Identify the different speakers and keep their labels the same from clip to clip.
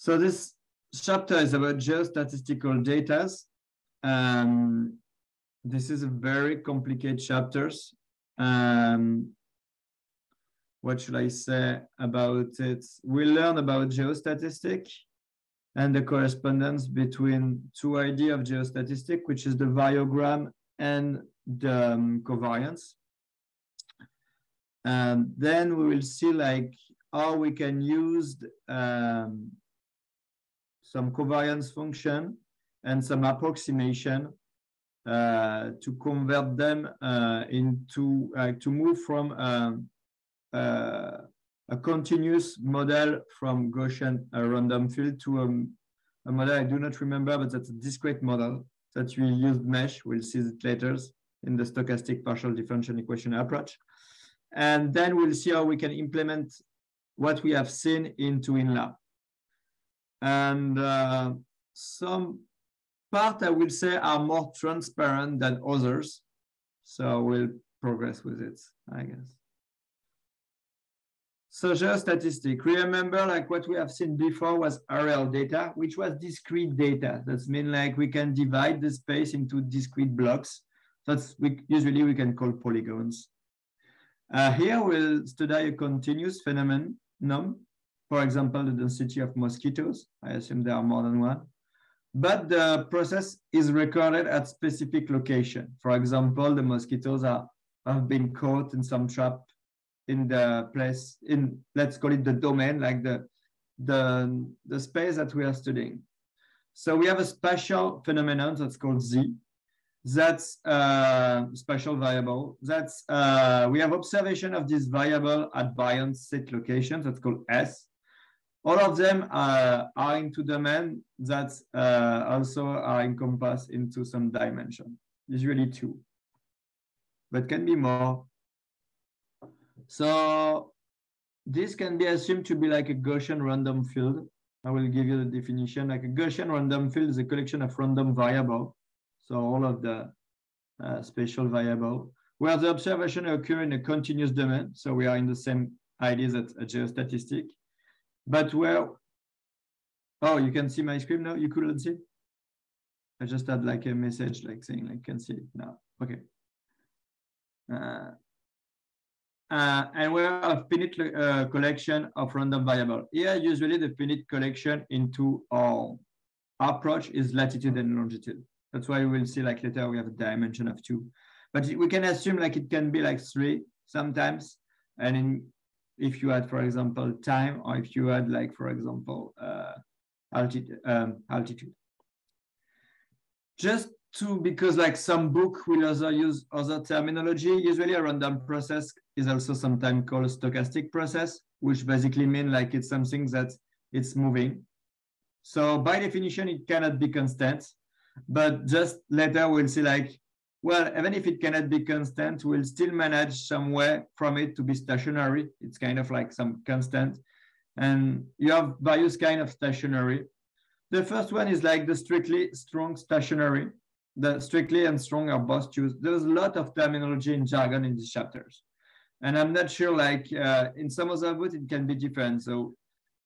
Speaker 1: So this chapter is about geostatistical data. Um, this is a very complicated chapters. Um, what should I say about it? We learn about geostatistic and the correspondence between two ideas of geostatistic, which is the variogram and the um, covariance. And then we will see like how we can use um, some covariance function and some approximation uh, to convert them uh, into uh, to move from um, uh, a continuous model from Gaussian random field to um, a model I do not remember, but that's a discrete model that we use mesh. We'll see it later in the stochastic partial differential equation approach. And then we'll see how we can implement what we have seen into INLA. And uh, some part I will say are more transparent than others. So we'll progress with it, I guess. So geostatistic. remember like what we have seen before was areal data, which was discrete data. That's mean like we can divide the space into discrete blocks. That's we usually we can call polygons. Uh, here we'll study a continuous phenomenon, for example, the density of mosquitoes. I assume there are more than one. But the process is recorded at specific location. For example, the mosquitoes are, have been caught in some trap in the place, in let's call it the domain, like the, the, the space that we are studying. So we have a special phenomenon that's called Z, that's a special variable. That's uh, we have observation of this variable at variance set locations. That's called S. All of them are, are into domain that uh, also are encompassed into some dimension. Usually two, but can be more. So this can be assumed to be like a Gaussian random field. I will give you the definition. Like a Gaussian random field is a collection of random variable so all of the uh, spatial variable, where the observation occur in a continuous domain. So we are in the same idea as a geostatistic, but where, oh, you can see my screen now? You couldn't see? I just had like a message like saying like can see it now. Okay. Uh, uh, and we have a finite uh, collection of random variable. Here, usually the finite collection into our approach is latitude and longitude. That's why we'll see like later we have a dimension of two. But we can assume like it can be like three sometimes. And in, if you had, for example, time, or if you had like, for example, uh, altitude, um, altitude. Just to, because like some book will also use other terminology, usually a random process is also sometimes called a stochastic process, which basically mean like it's something that it's moving. So by definition, it cannot be constant. But just later we'll see like, well, even if it cannot be constant, we'll still manage some way from it to be stationary. It's kind of like some constant. And you have various kind of stationary. The first one is like the strictly strong stationary. The strictly and strong are both used. There's a lot of terminology and jargon in these chapters. And I'm not sure like uh, in some other books it can be different. So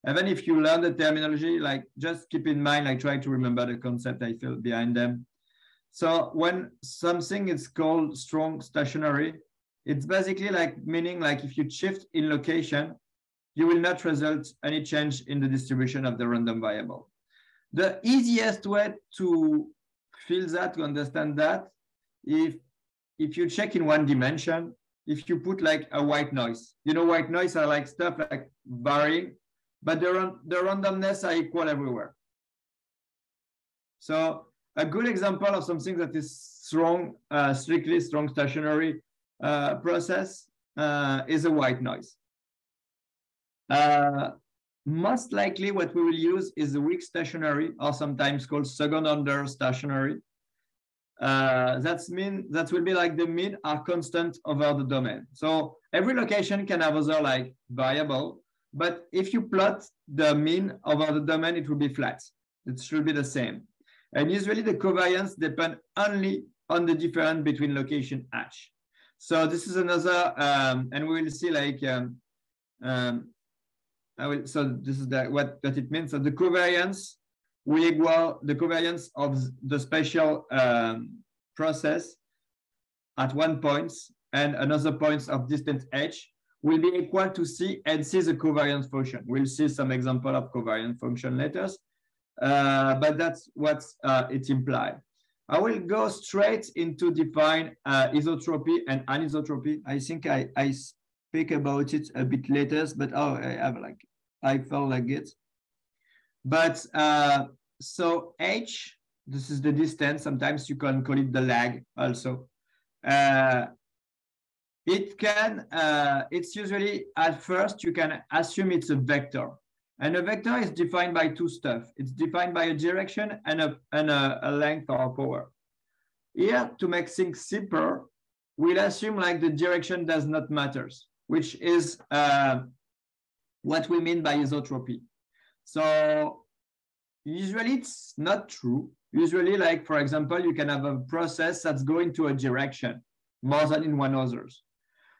Speaker 1: even if you learn the terminology, like just keep in mind, like try to remember the concept I feel behind them. So when something is called strong stationary, it's basically like meaning like if you shift in location, you will not result any change in the distribution of the random variable. The easiest way to feel that, to understand that, if if you check in one dimension, if you put like a white noise, you know, white noise are like stuff like varying but the, the randomness are equal everywhere. So a good example of something that is strong, uh, strictly strong stationary uh, process uh, is a white noise. Uh, most likely what we will use is the weak stationary or sometimes called second order stationary. Uh, that's mean that will be like the mean are constant over the domain. So every location can have other like variable, but if you plot the mean over the domain, it will be flat. It should be the same. And usually the covariance depend only on the difference between location h. So this is another, um, and we will see like, um, um, I will, so this is the, what, what it means. So the covariance will equal the covariance of the spatial um, process at one point and another point of distance h will be equal to C and C is a covariance function. We'll see some example of covariance function uh, but that's what uh, it implies. I will go straight into define uh, isotropy and anisotropy. I think I, I speak about it a bit later, but oh, I have like, I felt like it. But uh, so H, this is the distance. Sometimes you can call it the lag also. Uh, it can, uh, it's usually at first you can assume it's a vector. And a vector is defined by two stuff. It's defined by a direction and a, and a, a length or a power. Here, to make things simpler, we'll assume like the direction does not matter, which is uh, what we mean by isotropy. So usually it's not true. Usually, like for example, you can have a process that's going to a direction more than in one others.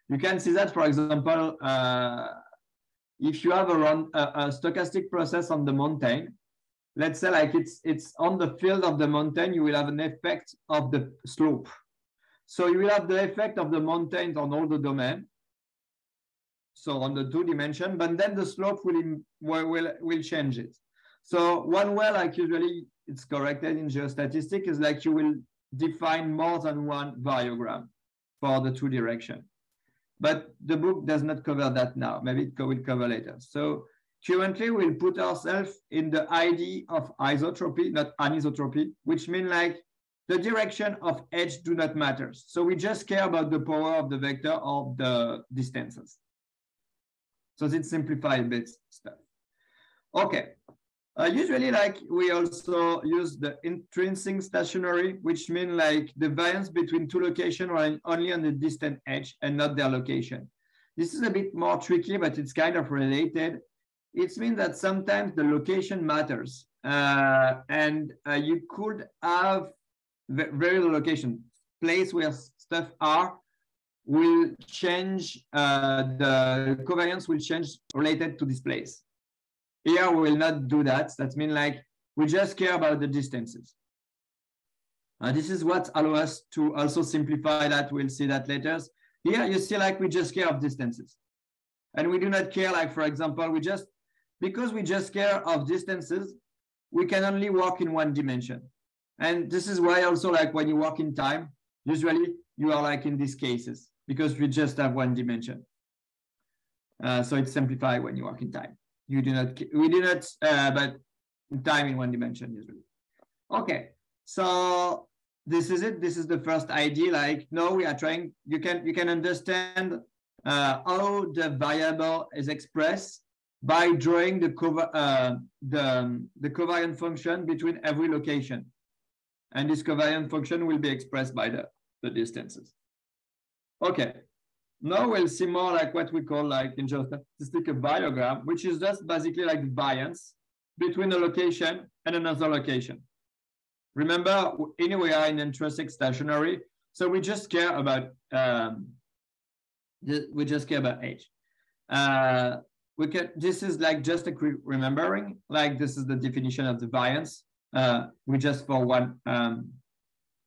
Speaker 1: You can see that, for example, uh, if you have a, run, a, a, stochastic process on the mountain, let's say like it's, it's on the field of the mountain, you will have an effect of the slope. So you will have the effect of the mountains on all the domain. So on the two dimension, but then the slope will, will, will change it. So one way like usually it's corrected in geostatistics is like you will define more than one variogram for the two direction but the book does not cover that now. Maybe it will cover later. So currently we'll put ourselves in the ID of isotropy, not anisotropy, which means like the direction of edge do not matter. So we just care about the power of the vector of the distances. So it's simplified bit stuff. Okay, uh, usually, like we also use the intrinsic stationary, which means like the variance between two locations running only on the distant edge and not their location. This is a bit more tricky, but it's kind of related. It means that sometimes the location matters, uh, and uh, you could have very low location place where stuff are will change. Uh, the covariance will change related to this place. Here we will not do that. That means like we just care about the distances. Uh, this is what allows us to also simplify that. We'll see that later. Here you see like we just care of distances. And we do not care like, for example, we just, because we just care of distances, we can only walk in one dimension. And this is why also like when you walk in time, usually you are like in these cases because we just have one dimension. Uh, so it's simplified when you walk in time you do not we do not uh, but time in one dimension usually okay. So this is it. This is the first idea like no we are trying you can you can understand uh, how the variable is expressed by drawing the cover uh, the the covariant function between every location. And this covariant function will be expressed by the the distances. Okay now we'll see more like what we call like in geostatistics a variogram, which is just basically like the variance between a location and another location. Remember, are in intrinsic stationary, so we just care about um, we just care about age. Uh, we can. This is like just a quick remembering. Like this is the definition of the variance. Uh, we just for one um,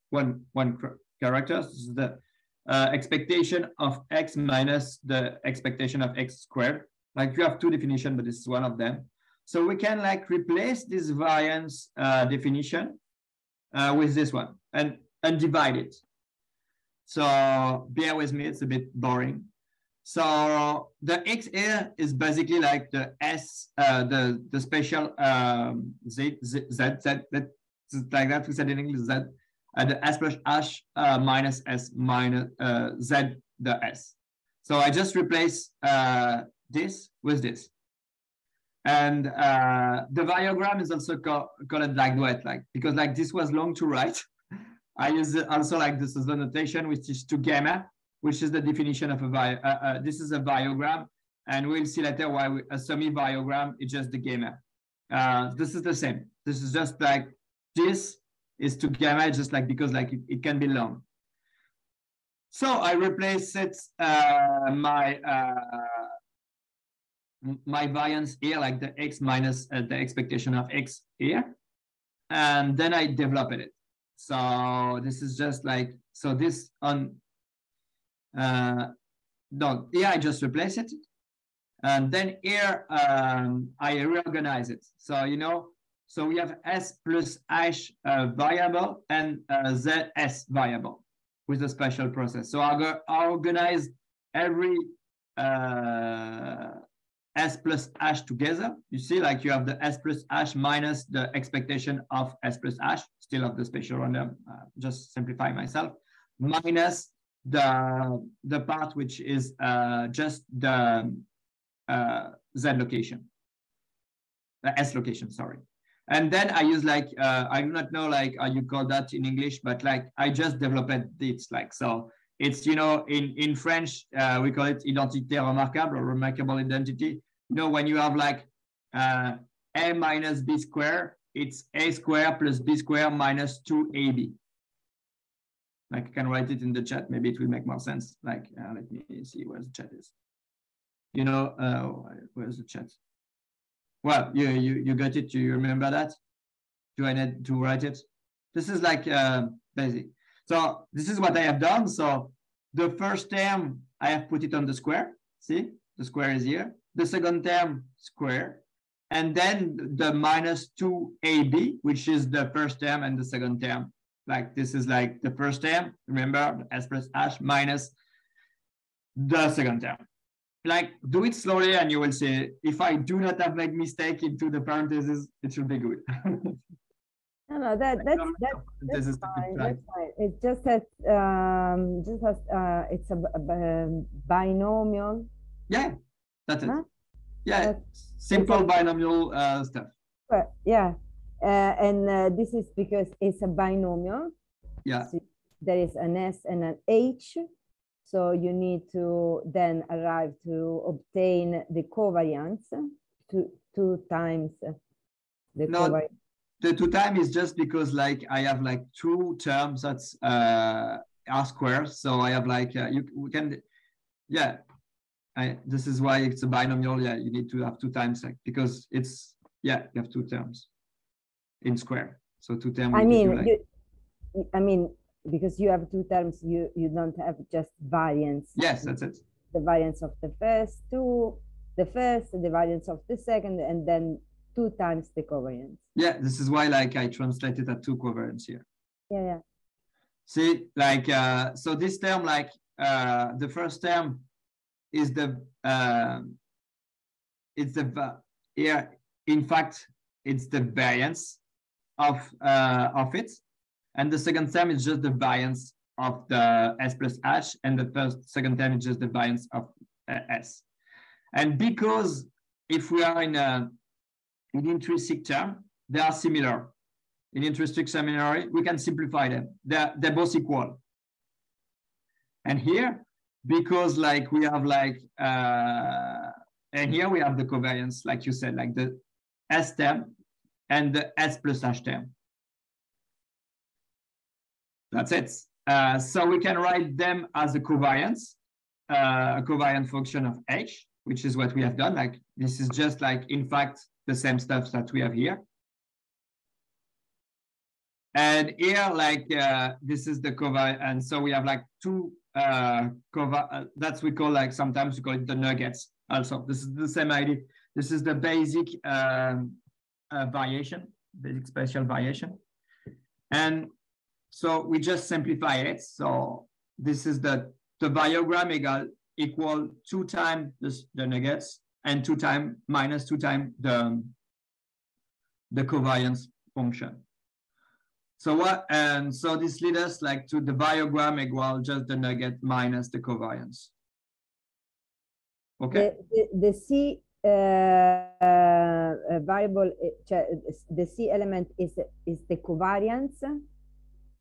Speaker 1: one one character. This is the uh, expectation of x minus the expectation of x squared. Like you have two definitions, but this is one of them. So we can like replace this variance uh, definition uh, with this one and, and divide it. So bear with me, it's a bit boring. So the x here is basically like the s, uh, the the special um, z, z, z, z, that, like that we said in English, z and the s plus h uh, minus s minus uh, z the s. So I just replace uh, this with this. And uh, the variogram is also called, called like duet, like because like this was long to write. I use also like this is the notation, which is to gamma, which is the definition of a vi uh, uh, this is a variogram. And we'll see later why we, a semi-variogram is just the gamma. Uh, this is the same. This is just like this is to gamma just like because like it, it can be long. So I replace it uh, my uh, my variance here, like the x minus uh, the expectation of x here, and then I developed it. So this is just like, so this on, uh, no, here I just replace it. And then here um, I reorganize it. So, you know, so we have S plus H uh, variable and uh, ZS variable with a special process. So I, I organize every uh, S plus H together. You see, like you have the S plus H minus the expectation of S plus H, still of the special random, uh, just simplify myself, minus the, the part which is uh, just the uh, Z location, the S location, sorry. And then I use like, uh, I do not know like how you call that in English, but like I just developed it like, so it's, you know, in, in French, uh, we call it identité remarquable or remarkable identity. You know, when you have like uh, a minus b square, it's a square plus b square minus 2ab. Like I can write it in the chat. Maybe it will make more sense. Like, uh, let me see where the chat is. You know, uh, where's the chat? Well, you, you, you got it. Do you remember that? Do I need to write it? This is like uh, basic. So this is what I have done. So the first term, I have put it on the square. See, the square is here. The second term, square. And then the minus 2ab, which is the first term and the second term. Like this is like the first term, remember, s plus h minus the second term. Like do it slowly and you will see if I do not have made mistake into the parentheses, it should be good.
Speaker 2: No, no, that that's that, that's fine. That's fine. It's just that um, just as uh, it's a, a, binomial.
Speaker 1: Yeah, that's it. Huh? Yeah, that's, simple binomial uh, stuff.
Speaker 2: But yeah, uh, and uh, this is because it's a binomial.
Speaker 1: Yeah. So
Speaker 2: there is an S and an H. So you need to then arrive to obtain the covariance to two times the
Speaker 1: no, covariance the two time is just because like I have like two terms that's uh, r squared. So I have like uh, you we can yeah. I, this is why it's a binomial. Yeah, you need to have two times like because it's yeah you have two terms in square. So two terms.
Speaker 2: I mean, like, you, I mean because you have two terms, you you don't have just variance.
Speaker 1: Yes, that's it.
Speaker 2: The variance of the first two, the first, the variance of the second, and then two times the covariance.
Speaker 1: Yeah, this is why like I translated at two covariance here.
Speaker 2: Yeah, yeah.
Speaker 1: See, like uh, so this term, like uh, the first term is the uh, it's the yeah, In fact, it's the variance of uh, of it, and the second term is just the variance of the s plus h, and the first second term is just the variance of uh, s. And because if we are in a in intrinsic term, they are similar. In intrinsic seminary, we can simplify them. They're, they're both equal. And here, because like we have like, uh, and here we have the covariance, like you said, like the S term and the S plus H term. That's it. Uh, so we can write them as a covariance, uh, a covariant function of H, which is what we have done. Like this is just like, in fact, the same stuff that we have here. And here, like, uh, this is the cover. And so we have like two uh, cover, uh, that's we call like, sometimes we call it the nuggets also. This is the same idea. This is the basic um, uh, variation, basic spatial variation. And so we just simplify it. So this is the, the variogram equal, equal two times the nuggets and two times minus two times the, the covariance function. So what, and so this leads us like to the variogram equal just the nugget minus the covariance. Okay.
Speaker 2: The, the, the C uh, uh, variable, uh, the C element is is the covariance.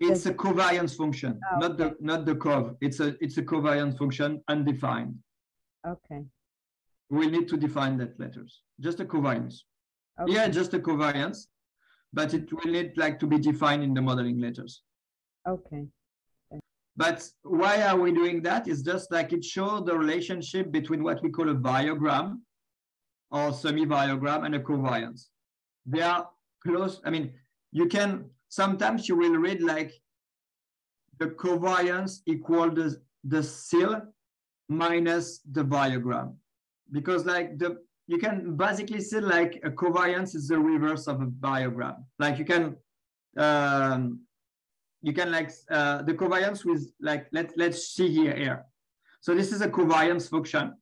Speaker 1: It's a covariance function, oh, not okay. the not the cov. It's a it's a covariance function undefined.
Speaker 2: Okay
Speaker 1: we need to define that letters, just a covariance. Okay. Yeah, just a covariance, but it will need like to be defined in the modeling letters.
Speaker 2: Okay.
Speaker 1: But why are we doing that? It's just like it shows the relationship between what we call a variogram or semi-variogram and a covariance. They are close. I mean, you can, sometimes you will read like the covariance equal the, the sill minus the variogram. Because like the, you can basically say like a covariance is the reverse of a variogram. Like you can, um, you can like uh, the covariance with like, let, let's see here, here. So this is a covariance function.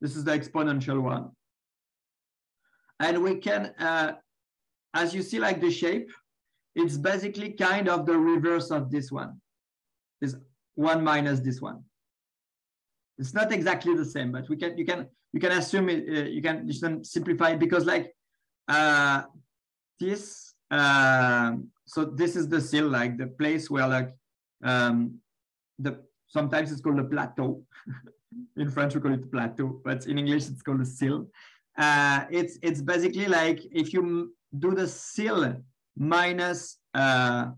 Speaker 1: This is the exponential one. And we can, uh, as you see like the shape, it's basically kind of the reverse of this one. Is one minus this one. It's not exactly the same, but we can you can you can assume it. Uh, you can you can simplify it because like uh, this. Uh, so this is the sill, like the place where like um, the sometimes it's called a plateau. in French we call it plateau, but in English it's called a sill. Uh, it's it's basically like if you do the sill minus uh,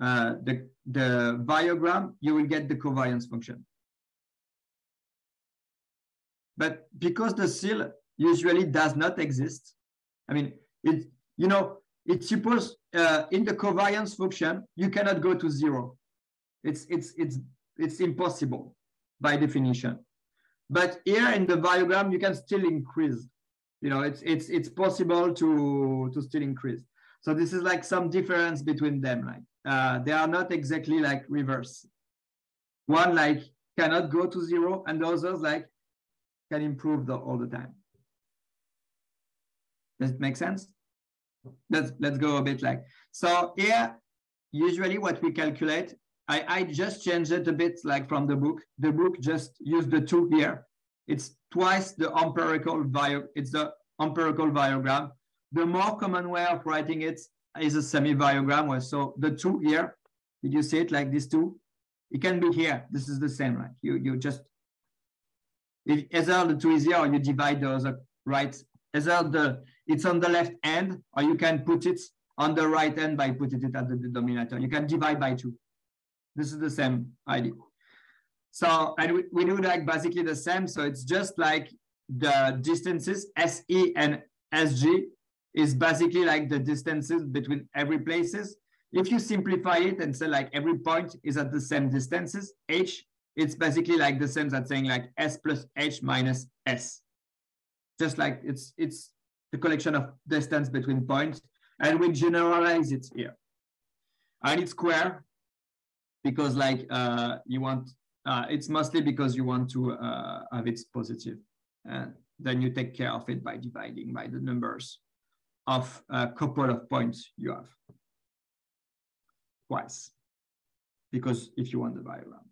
Speaker 1: uh, the the variogram, you will get the covariance function. But because the sill usually does not exist, I mean, it, you know, it's supposed uh, in the covariance function, you cannot go to zero. It's, it's, it's, it's impossible by definition. But here in the variogram, you can still increase. You know, it's, it's, it's possible to, to still increase. So this is like some difference between them. Like uh, they are not exactly like reverse. One like cannot go to zero and the others like can improve the, all the time. Does it make sense? Let's, let's go a bit like, so here, usually what we calculate, I, I just changed it a bit like from the book. The book just used the two here. It's twice the empirical bio, it's the empirical variogram. The more common way of writing it is a semi-variogram. Where, so the two here, did you see it like this two? It can be here. This is the same, right? You, you just if either the two is here or you divide the other right, either the it's on the left end or you can put it on the right end by putting it at the denominator. You can divide by two. This is the same idea. So, and we, we do like basically the same. So it's just like the distances SE and SG is basically like the distances between every places. If you simplify it and say like every point is at the same distances, H it's basically like the same as saying like S plus H minus S. Just like it's it's the collection of distance between points, and we generalize it here. And it's square because like uh, you want, uh, it's mostly because you want to uh, have it positive. And then you take care of it by dividing by the numbers of a couple of points you have twice. Because if you want the variogram.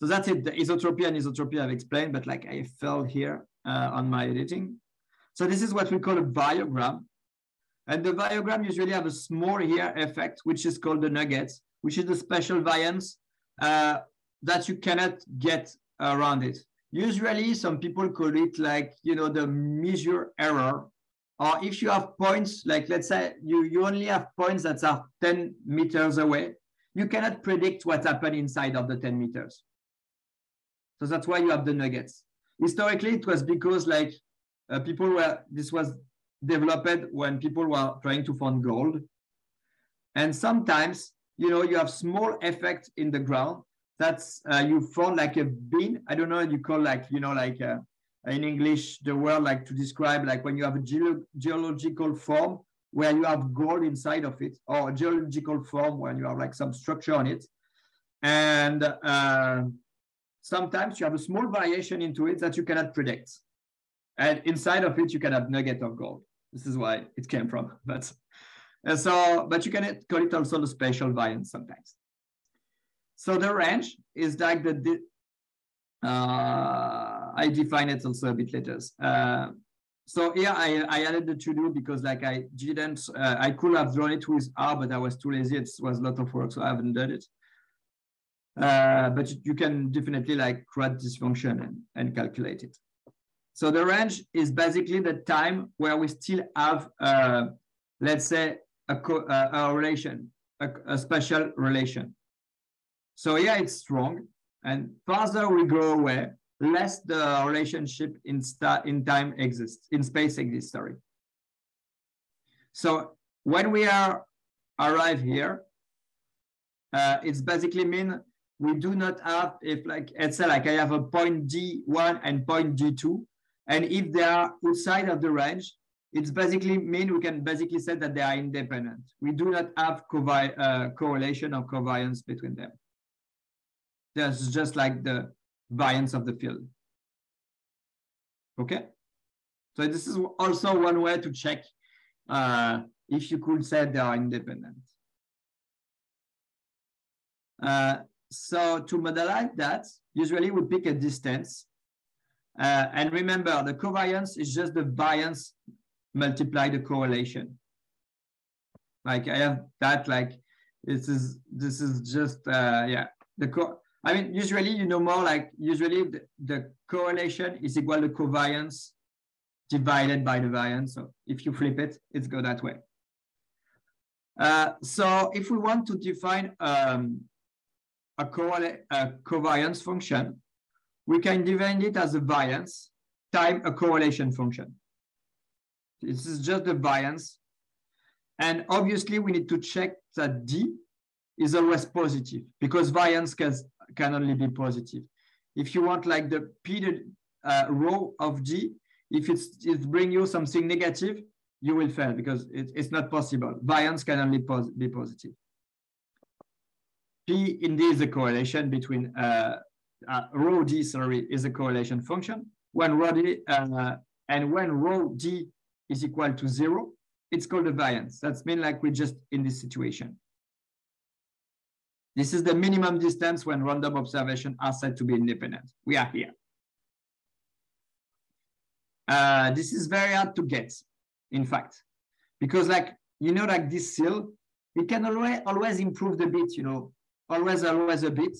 Speaker 1: So that's it. The isotropy and isotropy I've explained, but like I fell here uh, on my editing. So this is what we call a variogram. And the variogram usually have a small here effect, which is called the nuggets, which is the special variance uh, that you cannot get around it. Usually some people call it like, you know, the measure error. Or if you have points, like let's say you, you only have points that are 10 meters away, you cannot predict what happened inside of the 10 meters. So that's why you have the nuggets. Historically, it was because like uh, people were, this was developed when people were trying to find gold. And sometimes, you know, you have small effect in the ground that's uh, you found like a bin. I don't know, what you call like, you know, like uh, in English, the word like to describe like when you have a ge geological form where you have gold inside of it or a geological form when you have like some structure on it. And uh, sometimes you have a small variation into it that you cannot predict. And inside of it, you can have nugget of gold. This is why it came from. But uh, so, but you can call it also the spatial variance sometimes. So the range is like the, uh, I define it also a bit later. Uh, so here I, I added the to do because like I didn't, uh, I could have drawn it with R, but I was too lazy. It was a lot of work, so I haven't done it. Uh, but you can definitely like create this function and, and calculate it. So the range is basically the time where we still have, uh, let's say, a, uh, a relation, a, a, special relation. So yeah, it's strong. And further we go away, less the relationship in, in time exists, in space exists, sorry. So when we are arrive here, uh, it's basically mean we do not have, if like, let's say like I have a point D1 and point D2, and if they are outside of the range, it's basically mean we can basically say that they are independent. We do not have uh, correlation or covariance between them. That's just like the variance of the field. Okay. So this is also one way to check uh, if you could say they are independent. Uh, so to modelize that, usually we pick a distance. Uh, and remember, the covariance is just the variance multiply the correlation. Like I have that, like this is this is just uh, yeah the co I mean, usually, you know, more like usually the, the correlation is equal to covariance divided by the variance. So if you flip it, it's go that way. Uh, so if we want to define um, a, a covariance function, we can define it as a variance time a correlation function. This is just the variance. And obviously we need to check that D is always positive because variance can, can only be positive. If you want like the p uh, row of G, if it's, it's bring you something negative, you will fail because it, it's not possible. Variance can only pos be positive. P indeed is a correlation between uh, uh, rho D, sorry, is a correlation function. When rho D, uh, and when rho D is equal to zero, it's called a variance. That's mean like we're just in this situation. This is the minimum distance when random observations are said to be independent. We are here. Uh, this is very hard to get, in fact, because like, you know, like this sill, it can always, always improve the bit, you know, always, always a bit.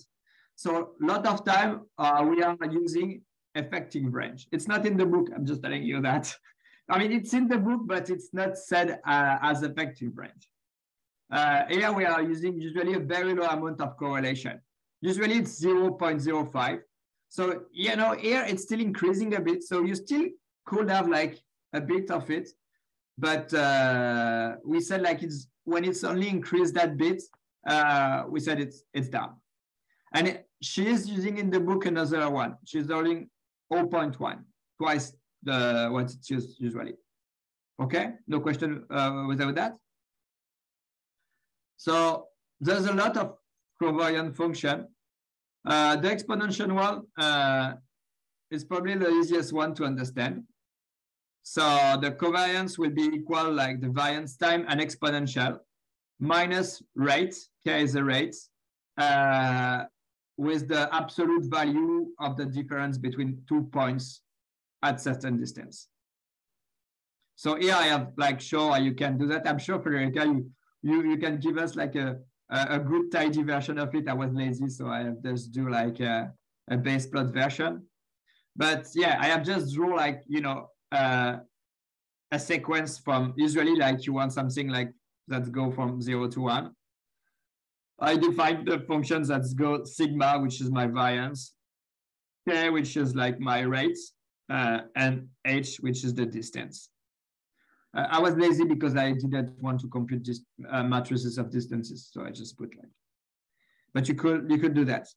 Speaker 1: So a lot of time uh, we are using effective range. It's not in the book, I'm just telling you that. I mean, it's in the book, but it's not said uh, as effective range. Uh, here we are using usually a very low amount of correlation. Usually it's 0.05. So, you know, here it's still increasing a bit. So you still could have like a bit of it. But uh, we said like it's when it's only increased that bit, uh, we said it's it's down. And it, she is using in the book another one. She's using 0.1, twice the what it's used usually. Okay, no question uh, without that. So there's a lot of covariant function. Uh, the exponential one uh, is probably the easiest one to understand. So the covariance will be equal like the variance time and exponential minus rate, k is the rate, uh, with the absolute value of the difference between two points at certain distance. So here I have like show how you can do that. I'm sure Federica, you, you you can give us like a a, good tidy version of it. I was lazy, so I just do like a, a base plot version. But yeah, I have just drew like you know uh, a sequence from usually like you want something like that go from zero to one. I define the functions that go sigma, which is my variance, k, which is like my rate, uh, and h, which is the distance. Uh, I was lazy because I didn't want to compute this uh, matrices of distances. So I just put like, but you could, you could do that.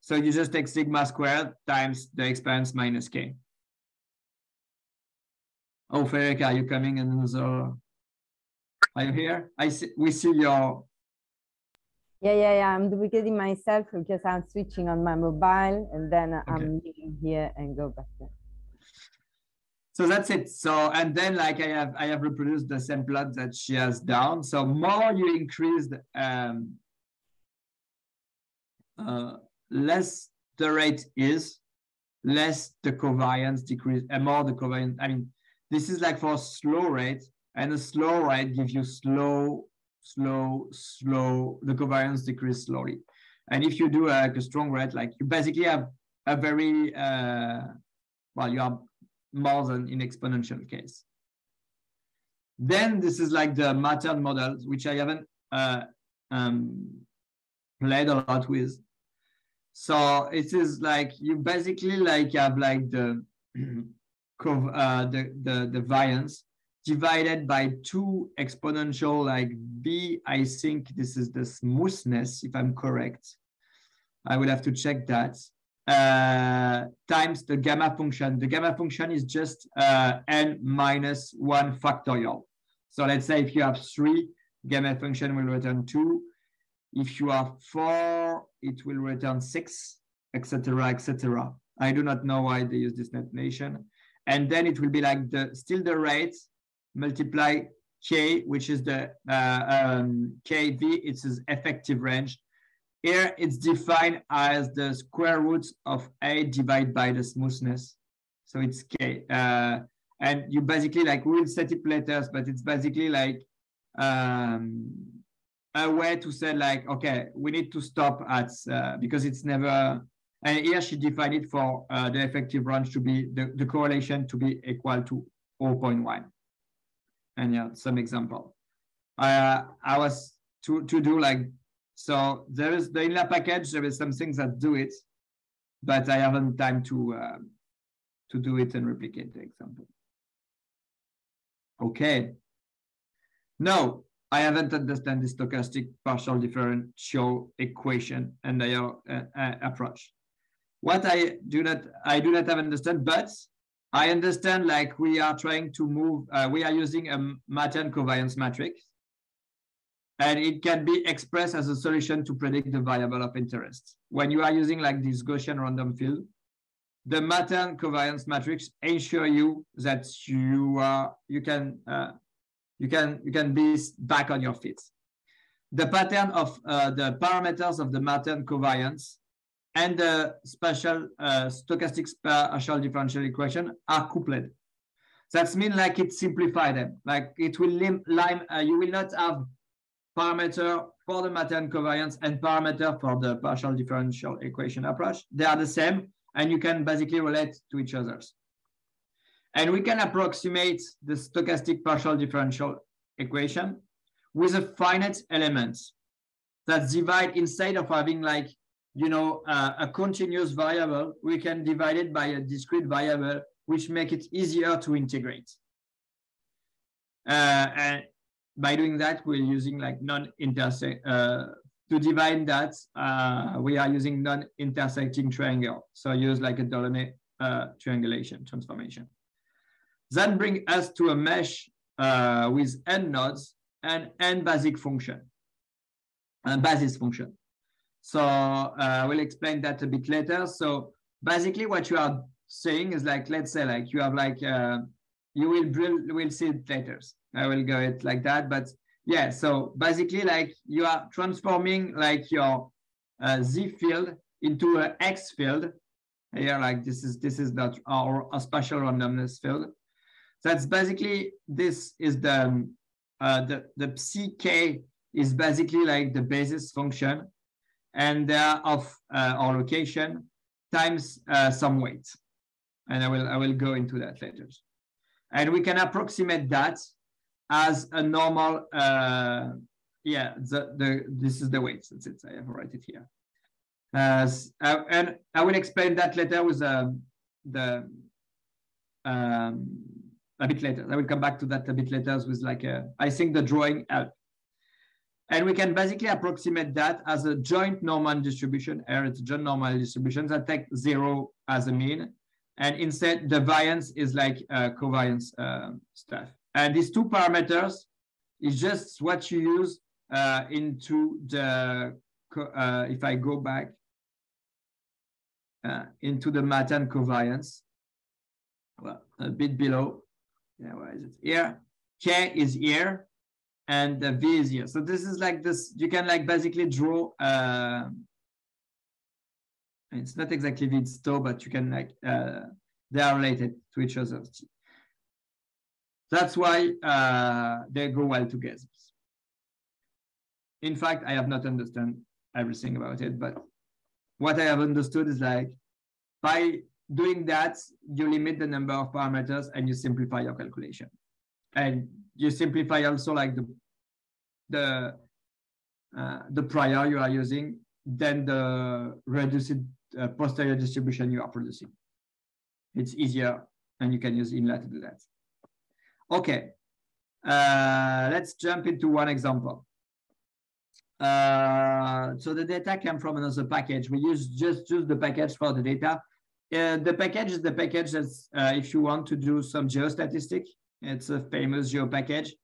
Speaker 1: So you just take sigma squared times the expanse minus k. Oh, Federica, are you coming in another? Are you here? I see, we see your.
Speaker 2: Yeah, yeah, yeah. I'm duplicating myself because I'm switching on my mobile and then okay. I'm leaving here and go back there
Speaker 1: so that's it. So and then like i have i have reproduced the same plot that she has done. So more you increase um uh, less the rate is less the covariance decrease and more the covariance i mean this is like for slow rate and a slow rate gives you slow slow slow the covariance decrease slowly. And if you do like a strong rate like you basically have a very uh well you have more than in exponential case. Then this is like the Matérn models, which I haven't uh, um, played a lot with. So it is like you basically like have like the uh, the, the, the variance divided by two exponential like b, I think this is the smoothness, if I'm correct. I will have to check that, uh, times the gamma function. The gamma function is just uh, n minus one factorial. So let's say if you have three, gamma function will return two. If you have four, it will return six, etc., etc. I do not know why they use this notation. And then it will be like the still the rate multiply k, which is the uh, um, kv, it's its effective range. Here it's defined as the square root of a divided by the smoothness. So it's k. Uh, and you basically like, we will set it letters, but it's basically like um, a way to say like, okay, we need to stop at, uh, because it's never, and here she defined it for uh, the effective range to be, the, the correlation to be equal to 0.1. And yeah, some example. Uh, I was to, to do like, so there is the INLA package, there is some things that do it, but I haven't time to, uh, to do it and replicate the example. Okay. No, I haven't understand the stochastic partial differential equation and their uh, uh, approach. What I do not, I do not have understand, but I understand like we are trying to move, uh, we are using a Matérn covariance matrix and it can be expressed as a solution to predict the variable of interest. When you are using like this Gaussian random field, the Matérn covariance matrix ensure you that you are, you can uh, you can you can be back on your feet. The pattern of uh, the parameters of the Matérn covariance and the special uh, stochastic partial differential equation are coupled. That means like it simplify them. Like it will lim, lime, uh, you will not have parameter for the Matérn covariance and parameter for the partial differential equation approach. They are the same and you can basically relate to each other's. And we can approximate the stochastic partial differential equation with a finite element that divide instead of having like, you know, uh, a continuous variable, we can divide it by a discrete variable, which make it easier to integrate. Uh, and by doing that, we're using like non-intersect, uh, to divide that, uh, we are using non-intersecting triangle. So use like a Delaunay uh, triangulation transformation. That brings us to a mesh uh, with n nodes and n basic function, and basis function. So uh, we'll explain that a bit later. So basically what you are saying is like, let's say like you have like, uh, you will, will see it later. I will go it like that, but yeah, so basically like you are transforming like your uh, Z field into an X field. Here, like this is this is not our a special randomness field. That's basically this is the um, uh, the the CK is basically like the basis function, and uh, of uh, our location times uh, some weight, and I will I will go into that later, and we can approximate that as a normal, uh, yeah, the, the, this is the weight, that's it, I have write it here. Uh, and I will explain that later with um, the, um, a bit later. I will come back to that a bit later with like, a, I think the drawing help. And we can basically approximate that as a joint normal distribution, or it's joint normal distribution that take zero as a mean. And instead the variance is like uh, covariance uh, stuff. And these two parameters is just what you use uh, into the, uh, if I go back uh, into the Matérn covariance, well, a bit below, yeah, where is it? Here, K is here, and the V is here. So this is like this, you can like basically draw, uh, it's not exactly it's tau, but you can like, uh, they are related to each other. That's why uh, they go well together. In fact, I have not understood everything about it, but what I have understood is like by doing that, you limit the number of parameters and you simplify your calculation. And you simplify also like the the uh, the prior you are using then the reduced uh, posterior distribution you are producing. It's easier and you can use INLA to do that. Okay, uh, let's jump into one example. Uh, so the data came from another package. We use just use the package for the data. Uh, the package is the package that's uh, if you want to do some geostatistic, it's a famous geo package,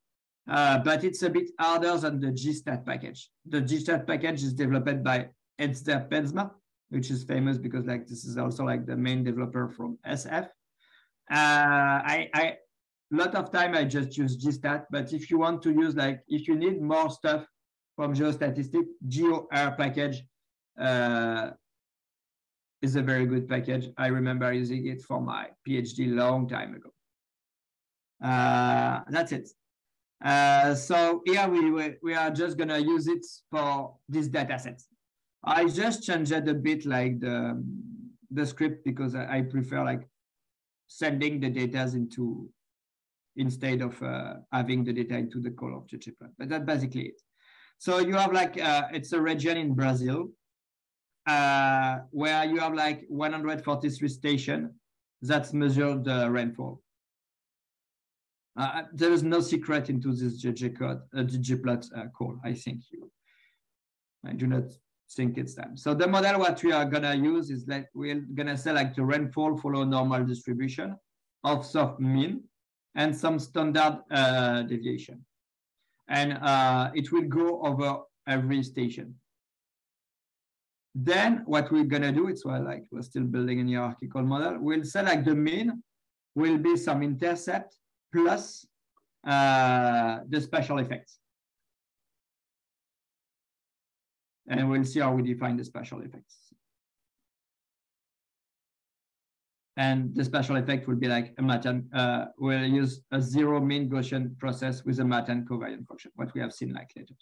Speaker 1: uh, but it's a bit harder than the GStat package. The GStat package is developed by Edzer Pebesma, which is famous because like this is also like the main developer from SF. Uh, I, I lot of time I just use GStat, but if you want to use like if you need more stuff from geostatistic, GeoR package uh, is a very good package. I remember using it for my PhD long time ago. Uh, that's it. Uh, so here we, we are just gonna use it for this data set. I just changed a bit like the, the script because I, I prefer like sending the data into instead of uh, having the data into the call of ggplot. But that's basically it. So you have like, uh, it's a region in Brazil uh, where you have like 143 stations that measure the rainfall. Uh, there is no secret into this uh, ggplot uh, call, I think you, I do not think it's them. So the model what we are gonna use is like, we're gonna select the rainfall follow normal distribution of soft mean and some standard uh, deviation and uh, it will go over every station. Then what we're gonna do, it's well, like we're still building a hierarchical model, we'll select the mean, will be some intercept plus uh, the special effects. And we'll see how we define the special effects. And the special effect will be like a Matérn, uh, we'll use a zero mean Gaussian process with a Matérn covariant function, what we have seen like later.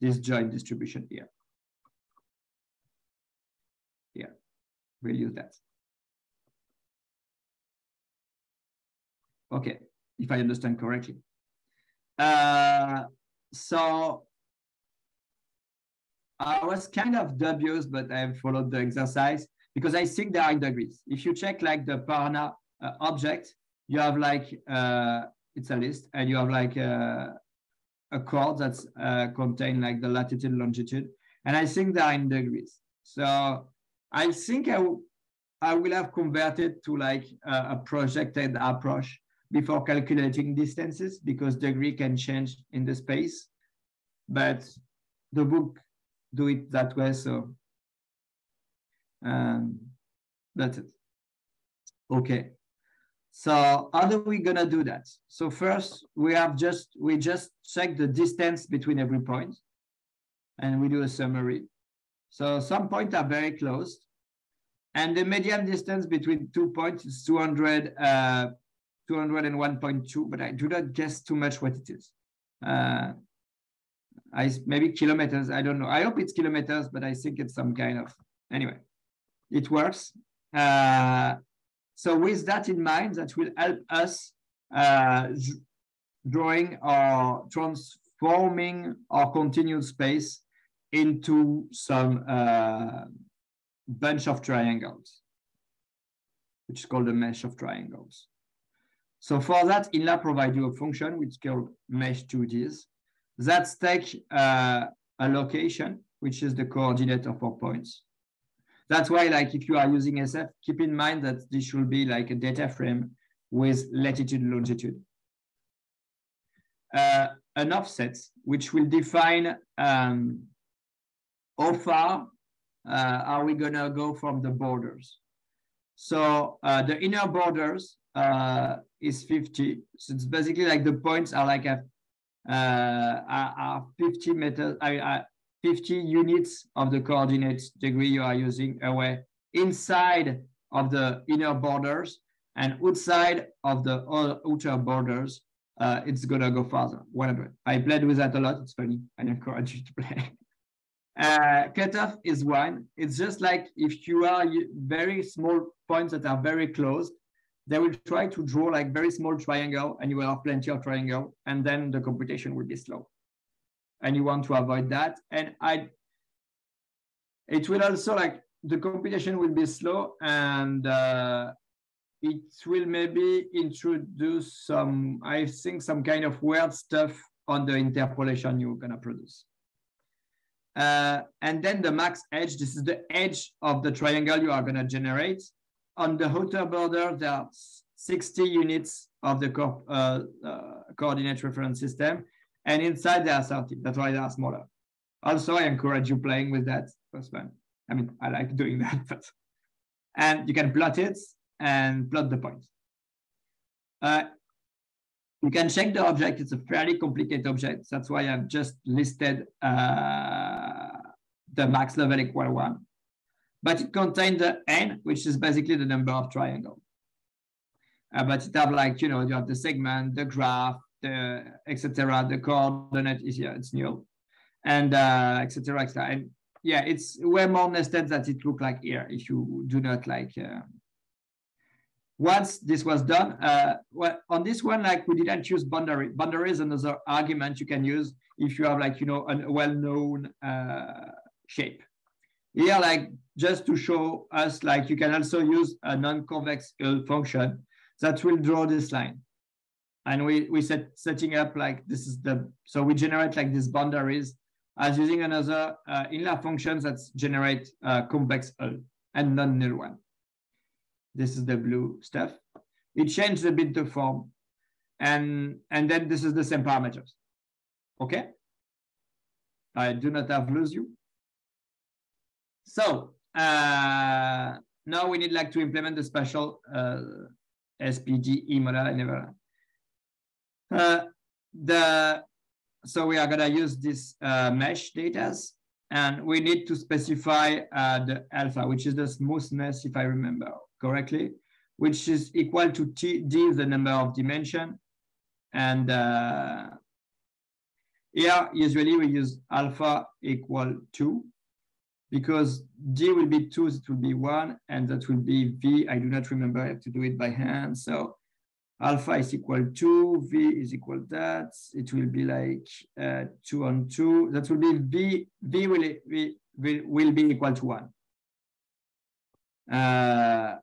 Speaker 1: This joint distribution here. Yeah, we'll use that. Okay, if I understand correctly. Uh, so I was kind of dubious, but I followed the exercise because I think there are degrees. If you check like the Parana uh, object, you have like, uh, it's a list and you have like uh, a chord that's uh, contain like the latitude, longitude. And I think they are in degrees. So I think I, I will have converted to like a projected approach before calculating distances because degree can change in the space. But the book do it that way. So um, that's it. Okay. So how are we gonna do that? So first we have just, we just check the distance between every point and we do a summary. So some points are very close and the median distance between two points is 200, uh, 201.2, but I do not guess too much what it is. Uh, I maybe kilometers, I don't know. I hope it's kilometers, but I think it's some kind of, anyway it works. Uh, so with that in mind, that will help us uh, drawing or transforming our continued space into some uh, bunch of triangles, which is called a mesh of triangles. So for that, INLA provides you a function which is called mesh2ds that take uh, a location, which is the coordinate of our points, that's why, like, if you are using SF, keep in mind that this should be like a data frame with latitude, longitude. Uh, an offset, which will define um, how far uh, are we gonna go from the borders. So uh, the inner borders uh, is 50. So it's basically like the points are like a, are, are 50 meters, I, 50 units of the coordinate degree you are using away inside of the inner borders and outside of the outer borders, uh, it's gonna go farther, 100. I played with that a lot, it's funny, I encourage you to play. uh, cutoff is one, it's just like if you are very small points that are very close, they will try to draw like very small triangle and you will have plenty of triangle and then the computation will be slow and you want to avoid that. And I, it will also like the computation will be slow and uh, it will maybe introduce some, I think, some kind of weird stuff on the interpolation you're gonna produce. Uh, and then the max edge, this is the edge of the triangle you are gonna generate. On the outer border, there are 60 units of the co uh, uh, coordinate reference system. And inside there are 30, that's why they are smaller. Also, I encourage you playing with that first one. I mean, I like doing that, but, and you can plot it and plot the points. Uh, you can check the object. It's a fairly complicated object. That's why I've just listed uh, the max level equal one. But it contains the n, which is basically the number of triangle. Uh, but it have like, you know, you have the segment, the graph, the etc. The coordinate is here, it's new, and uh, etc. etc. And yeah, it's way more nested than it look like here if you do not like uh, once this was done, uh, well, on this one, like we didn't use boundary. Boundary is another argument you can use if you have like, you know, a well-known uh, shape. Here, like just to show us, like you can also use a non-convex function that will draw this line. And we, we set setting up like this is the, so we generate like these boundaries as using another uh, INLA function that generate uh, convex hull and non-null one. This is the blue stuff. It changes a bit the form. And, and then this is the same parameters. Okay? I do not have lose you. So uh, now we need like to implement the special uh, SPDE model. I never. Uh, the so we are gonna use this uh, mesh datas and we need to specify uh, the alpha, which is the smoothness, if I remember correctly, which is equal to t, d, the number of dimension. And uh, here, usually we use alpha equal two because d will be two, it will be one, and that will be v. I do not remember, I have to do it by hand. So alpha is equal to, v is equal to that. It will be like uh, two on two. That will be v, v will, v, will, will be equal to one. Uh,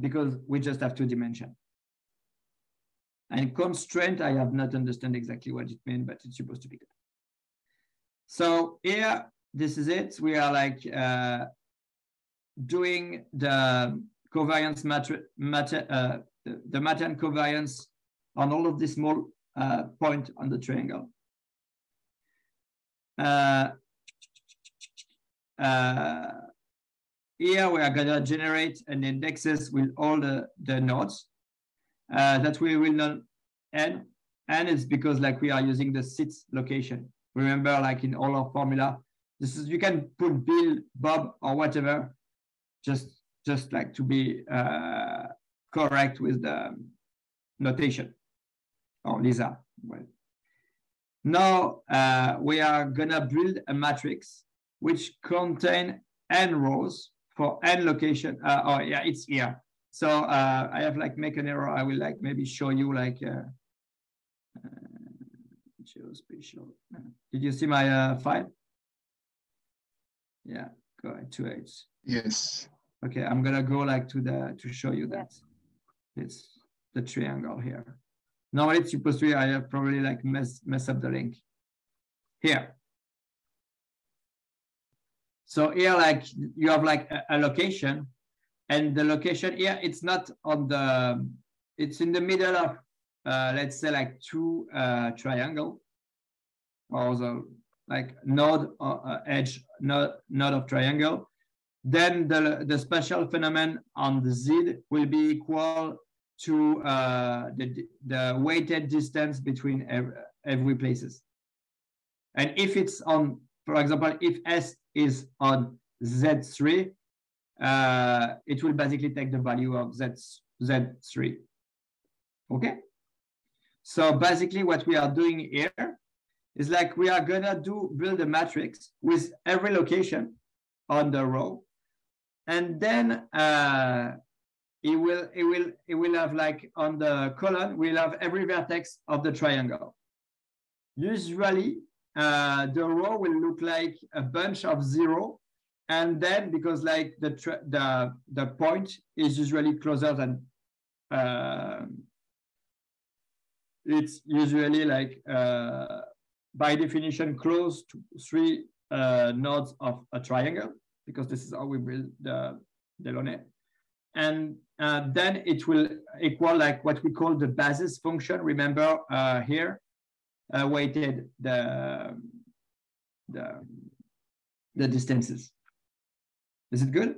Speaker 1: because we just have two dimension. And constraint, I have not understand exactly what it means, but it's supposed to be good. So here, this is it. We are like uh, doing the covariance matter, matter uh, the, the matter and covariance on all of these small uh, point on the triangle. Uh, uh, here we are gonna generate an indexes with all the, the nodes uh, that we will not add. And it's because like we are using the sits location. Remember like in all our formula, this is, you can put Bill, Bob, or whatever, just, just like to be uh, correct with the notation or Lisa. Well, now uh, we are gonna build a matrix which contain n rows for n location. Uh, oh yeah, it's here. So uh, I have like make an error. I will like maybe show you like uh, uh, geospatial. Did you see my uh, file? Yeah, go ahead to it.
Speaker 3: Yes.
Speaker 1: Okay, I'm gonna go like to the to show you that. It's the triangle here. Normally it's supposed to be, I have probably like mess mess up the link. Here. So here, like you have like a, a location, and the location here, it's not on the, it's in the middle of, uh, let's say like two uh, triangle, or the like node or uh, edge node, node of triangle. Then the, the special phenomenon on the Z will be equal to uh, the, the weighted distance between every, every places. And if it's on, for example, if S is on Z3, uh, it will basically take the value of Z, Z3. Okay? So basically what we are doing here is like we are gonna do build a matrix with every location on the row. And then uh, it will it will it will have like on the column, we'll have every vertex of the triangle. Usually uh, the row will look like a bunch of zero and then because like the the the point is usually closer than uh, it's usually like uh, by definition close to three uh, nodes of a triangle because this is how we build the Delaunay. And uh, then it will equal like what we call the basis function. Remember uh, here, uh, weighted the, the, the distances. Is it good?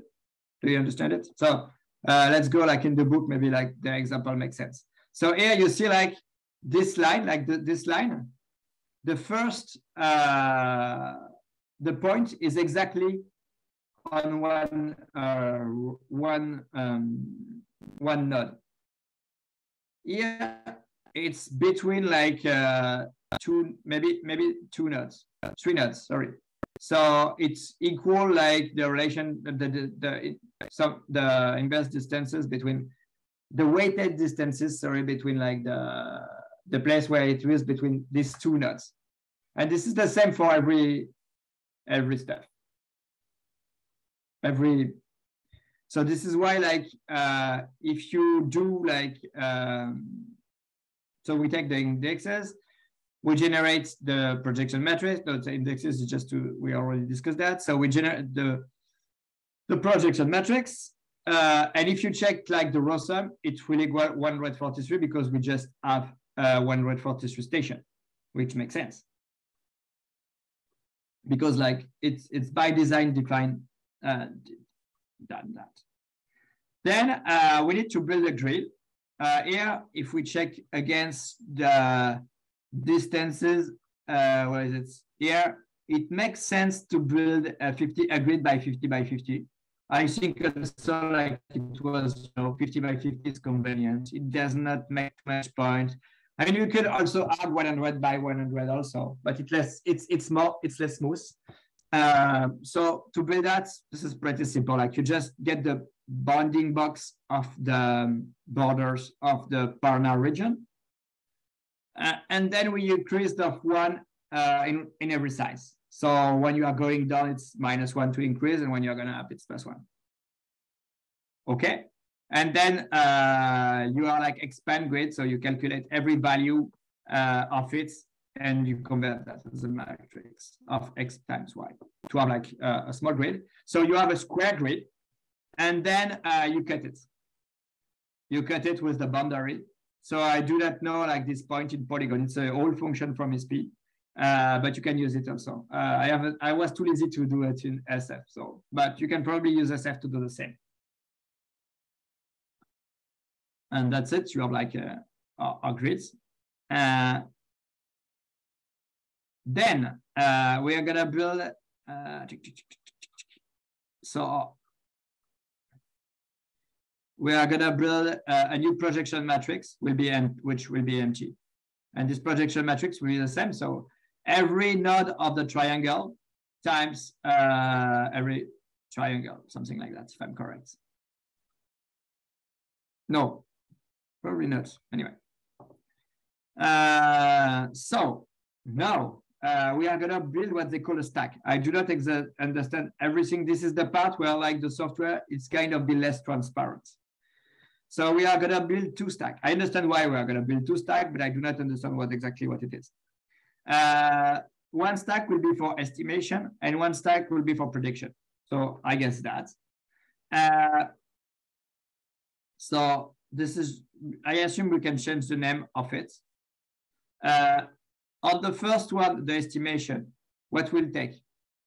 Speaker 1: Do you understand it? So uh, let's go like in the book, maybe like the example makes sense. So here you see like this line, like the, this line, the first, uh, the point is exactly on one, uh, one, um, one node. Here it's between like uh, two, maybe maybe two nodes, three nodes. Sorry. So it's equal like the relation, the the, the some the inverse distances between the weighted distances. Sorry, between like the the place where it is between these two nodes, and this is the same for every every step. Every so this is why like uh, if you do like um, so we take the indexes we generate the projection matrix. The indexes is just to, we already discussed that. So we generate the, the projection matrix. Uh, and if you check like the row sum, it will equal 143 because we just have uh, 143 station, which makes sense. Because like it's it's by design defined uh, done that. Then uh, we need to build a grid. Uh, here, if we check against the distances, uh, what is it here? It makes sense to build a 50 a grid by 50 by 50. I think also like it was you know 50 by 50 is convenient. It does not make much point. I mean, you could also add 100 by 100 also, but it less it's it's more it's less smooth. Uh, so to build that, this is pretty simple. Like you just get the bounding box of the borders of the Parana region. Uh, and then we increase the one uh, in, in every size. So when you are going down, it's minus one to increase, and when you're gonna up, it's plus one. Okay, and then uh, you are like expand grid, so you calculate every value uh, of it, and you convert that as a matrix of x times y to have like uh, a small grid. So you have a square grid, and then uh, you cut it. You cut it with the boundary, so I do not know like this pointed polygon. It's a old function from SP, uh, but you can use it also. Uh, I have a, I was too lazy to do it in SF, so but you can probably use SF to do the same. And that's it. You have like uh, our, grids. Uh, then uh, we are gonna build. Uh, so we are going to build a, a, new projection matrix will be which will be empty. And this projection matrix will be the same. So every node of the triangle times uh, every triangle, something like that, if I'm correct. No, probably not. Anyway. Uh, so now uh, we are going to build what they call a stack. I do not understand everything. This is the part where like the software, it's kind of be less transparent. So we are going to build two stack. I understand why we are going to build two stack, but I do not understand what exactly what it is. Uh, one stack will be for estimation and one stack will be for prediction. So I guess that. Uh, so this is, I assume we can change the name of it. Uh, on the first one, the estimation, what will take?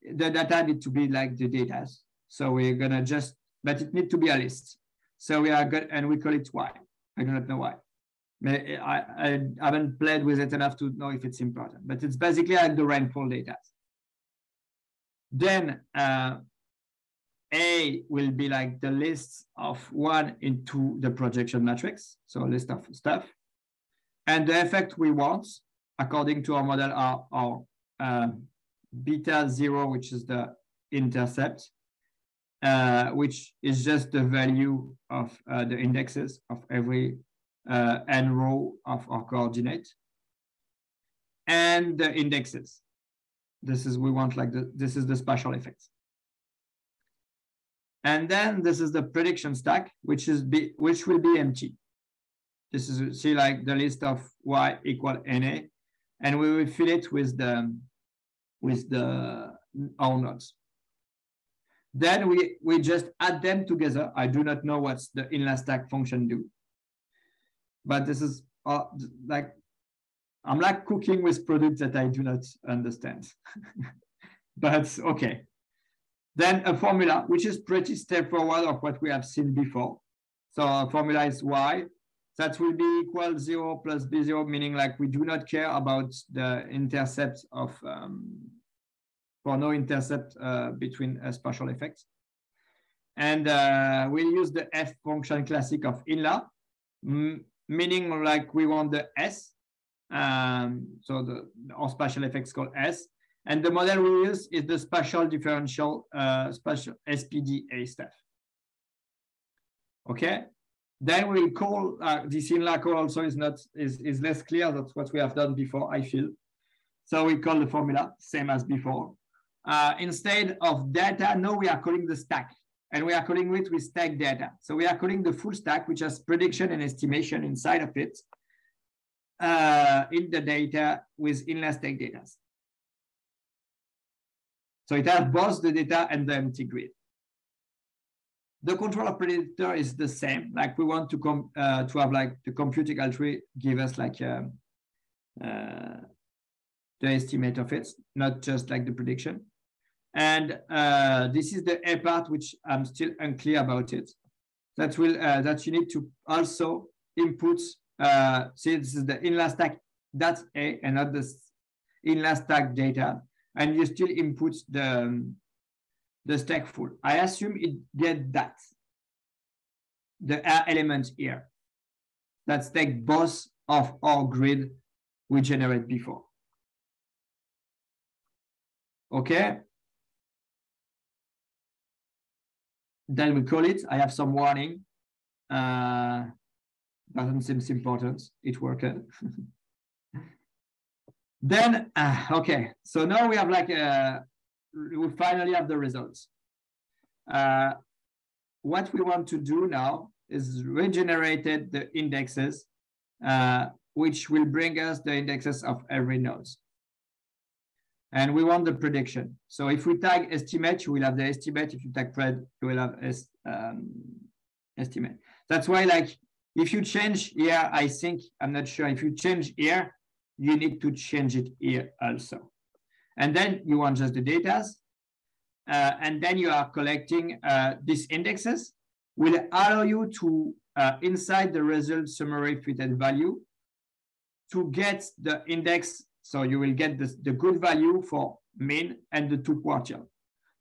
Speaker 1: The data need to be like the data. So we're gonna just, but it need to be a list. So we are good, and we call it Y. I do not know why. I, I haven't played with it enough to know if it's important, but it's basically like the rainfall data. Then uh, A will be like the list of one into the projection matrix, so a list of stuff. And the effect we want, according to our model, are our uh, beta zero, which is the intercept, uh, which is just the value of uh, the indexes of every uh, n row of our coordinate and the indexes. This is, we want like the, this is the spatial effects. And then this is the prediction stack, which is be, which will be empty. This is see like the list of y equal na, and we will fill it with the with the our nodes. Then we we just add them together. I do not know what's the inla stack function do, but this is uh, like I'm like cooking with products that I do not understand. but okay. Then a formula, which is pretty straightforward of what we have seen before. So our formula is y. That will be equal zero plus b zero, meaning like we do not care about the intercept of, um, for no intercept uh, between uh, spatial effects. And uh, we'll use the f function classic of inla, meaning like we want the s. Um, so the our spatial effects called s. And the model we use is the spatial differential uh, spatial SPDE stuff. Okay. Then we'll call uh, this inla call also is not is, is less clear. That's what we have done before, I feel. So we call the formula same as before. Uh, instead of data, now we are calling the stack and we are calling it with stack data. So we are calling the full stack, which has prediction and estimation inside of it uh, in the data with inla stack data. So it has both the data and the empty grid. The controller predictor is the same. Like we want to come uh, to have like the computational tree give us like um, uh, the estimate of it, not just like the prediction. And uh, this is the A part, which I'm still unclear about it. That will uh, that you need to also input. Uh, see, this is the inla stack. That's A, and not the inla stack data and you still input the, um, the stack full. I assume it get that, the element here. Let's take both of our grid we generate before. Okay. Then we call it, I have some warning. Uh, doesn't seem important, it worked. Then, uh, okay, so now we have like, a, uh, we finally have the results. Uh, what we want to do now is regenerated the indexes, uh, which will bring us the indexes of every node. And we want the prediction. So if we tag estimate, you will have the estimate. If you tag pred, you will have es um, estimate. That's why like, if you change here, I think, I'm not sure, if you change here, you need to change it here also. And then you want just the data. Uh, and then you are collecting uh, these indexes will allow you to, uh, inside the result summary fitted value, to get the index. So you will get the, the good value for mean and the two quartile.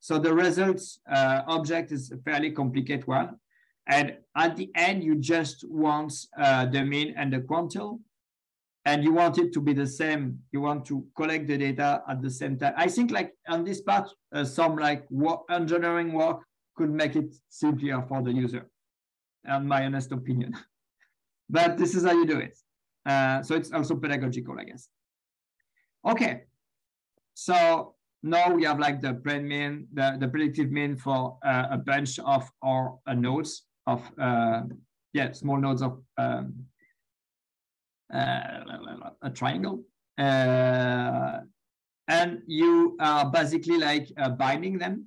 Speaker 1: So the results uh, object is a fairly complicated one. And at the end, you just want uh, the mean and the quantile and you want it to be the same. You want to collect the data at the same time. I think like on this part, uh, some like work, engineering work could make it simpler for the user, and my honest opinion. but this is how you do it. Uh, so it's also pedagogical, I guess. Okay, so now we have like the mean, the, the predictive mean for uh, a bunch of our uh, nodes of, uh, yeah, small nodes of um, a triangle. Uh, and you are basically like uh, binding them.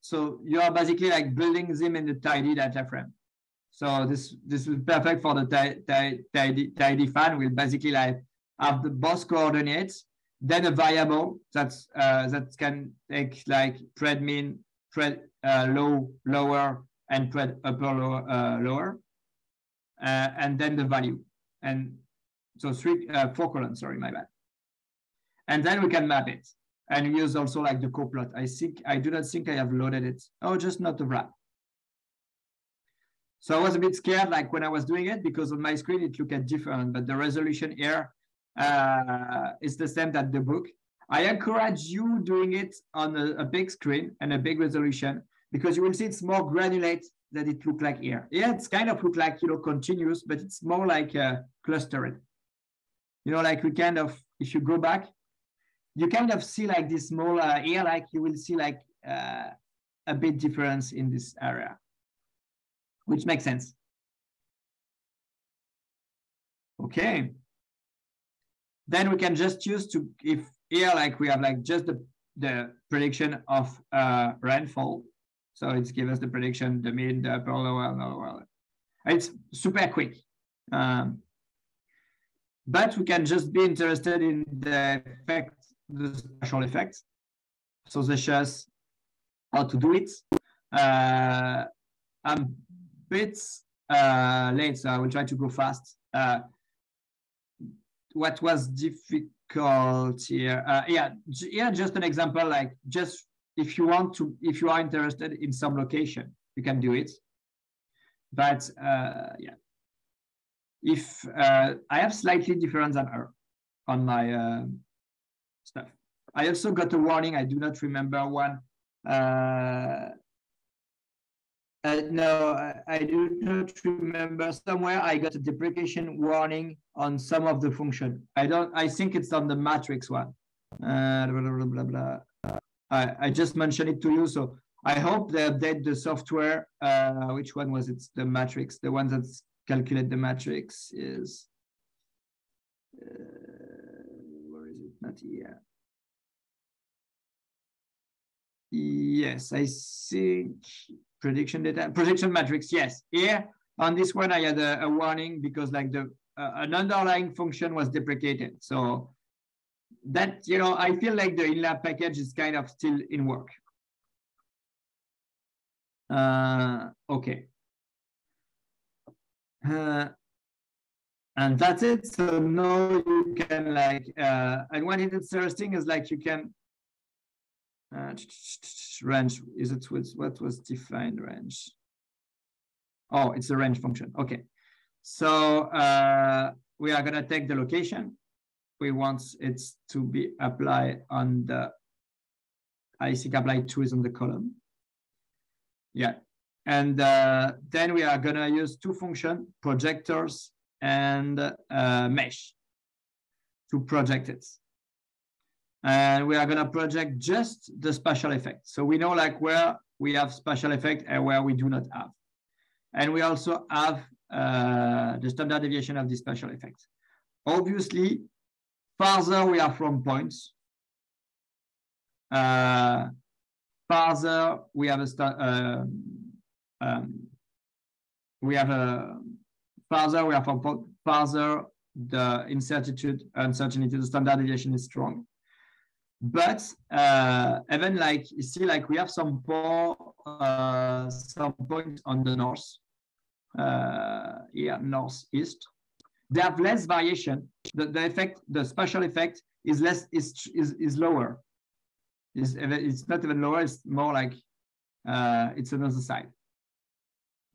Speaker 1: So you are basically like building them in the tidy data frame. So this this is perfect for the tidy, tidy fan. We'll basically like have the both coordinates, then a variable that's uh, that can take like pred mean, pred uh, low, lower, and pred upper, lower, uh, lower, and then the value. And so three, uh, four columns, sorry, my bad. And then we can map it and use also like the coplot. I think, I do not think I have loaded it. Oh, just not the wrap. So I was a bit scared like when I was doing it because on my screen it looked at different, but the resolution here uh, is the same that the book. I encourage you doing it on a, a, big screen and a big resolution because you will see it's more granulate than it look like here. Yeah, it's kind of look like, you know, continuous, but it's more like uh, clustered you know, like we kind of, if you go back, you kind of see like this small uh, here, like you will see like uh, a bit difference in this area, which makes sense. Okay. Then we can just use to, if here, like we have like just the, the prediction of uh, rainfall. So it's give us the prediction, the mid, the upper, lower, lower. It's super quick. Um, but we can just be interested in the effect, the special effects. So the shows how to do it. Uh, I'm a bit uh, late, so I will try to go fast. Uh, what was difficult here? Uh, yeah, yeah, just an example, like just if you want to, if you are interested in some location, you can do it. But uh, yeah, if uh, I have slightly different than her on my uh, stuff. I also got a warning. I do not remember one. Uh, uh, no, I, do not remember. Somewhere I got a deprecation warning on some of the function. I don't. I think it's on the matrix one. Uh, blah, blah, blah, blah. I, I just mentioned it to you. So I hope they update the software. Uh, which one was it? The matrix, the one that's calculate the matrix is, uh, where is it? Not here. Yes, I think prediction data, prediction matrix. Yes, here on this one, I had a, a warning because like the uh, an underlying function was deprecated. So that, you know, I feel like the INLA package is kind of still in work. Uh, okay. Uh, and that's it. So now you can like, uh, and is interesting is like you can uh, range. Is it what was defined range? Oh, it's a range function. Okay. So uh, we are gonna take the location. We want it to be applied on the, I think apply two is on the column. Yeah, and uh, then we are gonna use two functions, projectors and uh, mesh to project it. And we are gonna project just the spatial effect. So we know like where we have spatial effect and where we do not have. And we also have uh, the standard deviation of the spatial effect. Obviously, farther we are from points, uh, farther we have a, uh, um, we have a farther, we have a farther, the incertitude, uncertainty, the standard deviation is strong. But uh, even like, you see, like we have some poor, uh, some points on the north, uh, here, northeast. They have less variation. The, the effect, the spatial effect is less, is, is, is lower. It's, it's not even lower, it's more like, uh, it's another side.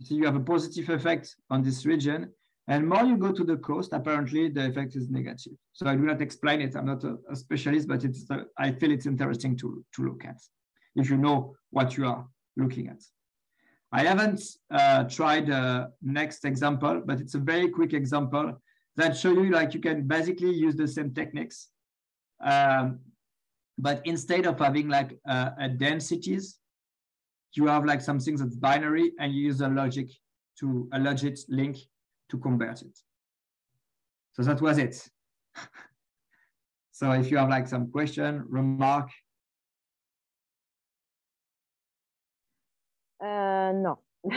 Speaker 1: So you have a positive effect on this region. And more you go to the coast, apparently the effect is negative. So I do not explain it. I'm not a, a specialist, but it's uh, I feel it's interesting to, to look at if you know what you are looking at. I haven't uh, tried the next example, but it's a very quick example that show you like you can basically use the same techniques. Um, but instead of having like uh, a densities, you have like something that's binary and you use a logit to a logit link to convert it. So that was it. so if you have like some question, remark.
Speaker 2: Uh, no.